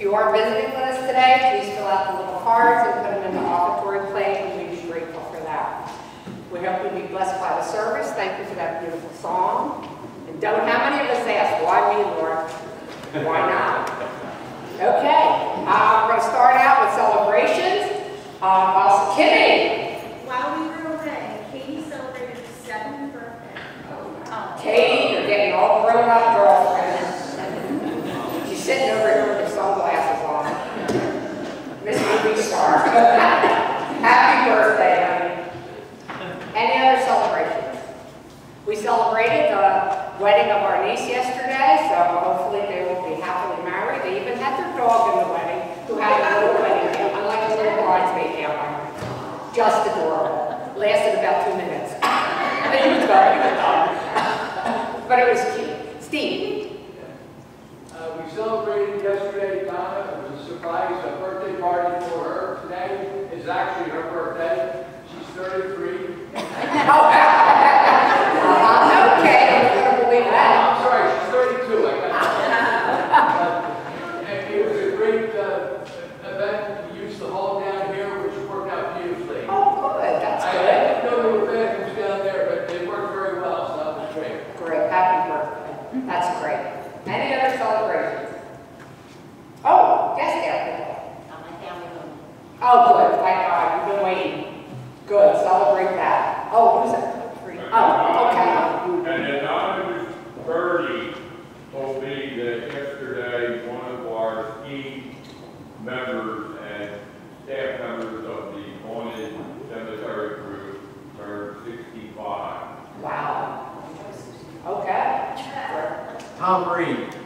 If you are visiting with us today, please fill out the little cards and put them in the offertory plate, we'd be grateful for that. We hope you'll be blessed by the service. Thank you for that beautiful song. And don't have any of us ask, why me, Lord? Why not? Okay, uh, we're going to start out with celebrations. Um, uh, also, kidding. While we were away, Katie celebrated her seventh birthday. Oh, Katie, you're getting all grown up, girlfriend. She's sitting over Happy birthday, honey. Any other celebrations? We celebrated the wedding of our niece yesterday, so hopefully Tom Reed.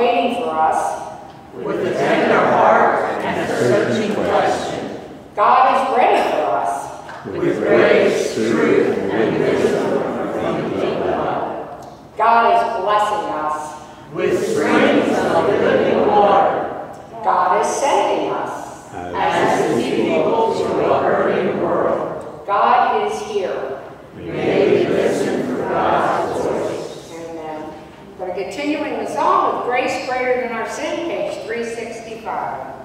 waiting for us with a tender heart and a searching question. God is ready for us with grace, truth, and wisdom from deep above. God is blessing us with springs of living water. God is sending us as, as people to a hurting world. God is here. Amen. In the song with Grace Greater Than Our Sin, page 365.